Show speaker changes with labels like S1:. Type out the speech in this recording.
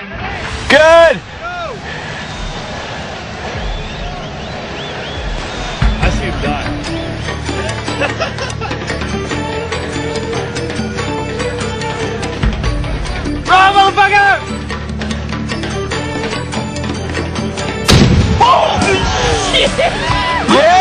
S1: Good.
S2: I see him die.
S1: Run, motherfucker! Holy shit! Yeah!